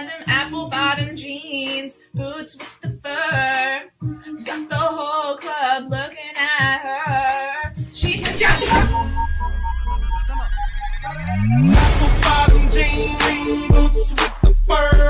Them apple bottom jeans, boots with the fur. Got the whole club looking at her. She can just. Apple bottom jeans, boots with the fur.